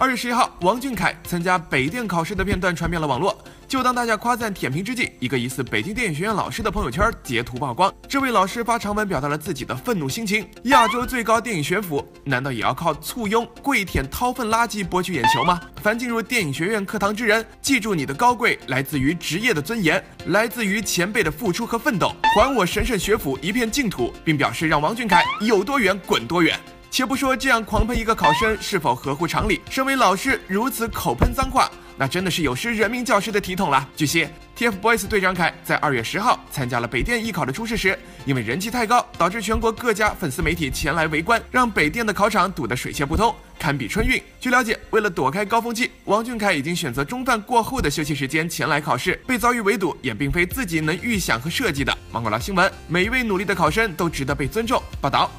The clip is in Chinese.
二月十一号，王俊凯参加北电考试的片段传遍了网络。就当大家夸赞舔屏之际，一个疑似北京电影学院老师的朋友圈截图曝光。这位老师发长文表达了自己的愤怒心情：亚洲最高电影学府，难道也要靠簇拥、跪舔、掏粪垃圾博取眼球吗？凡进入电影学院课堂之人，记住你的高贵来自于职业的尊严，来自于前辈的付出和奋斗。还我神圣学府一片净土，并表示让王俊凯有多远滚多远。且不说这样狂喷一个考生是否合乎常理，身为老师如此口喷脏话，那真的是有失人民教师的体统了。据悉，TFBOYS 队长凯在二月十号参加了北电艺考的初试时，因为人气太高，导致全国各家粉丝媒体前来围观，让北电的考场堵得水泄不通，堪比春运。据了解，为了躲开高峰期，王俊凯已经选择中饭过后的休息时间前来考试，被遭遇围堵也并非自己能预想和设计的。芒果捞新闻，每一位努力的考生都值得被尊重。报道。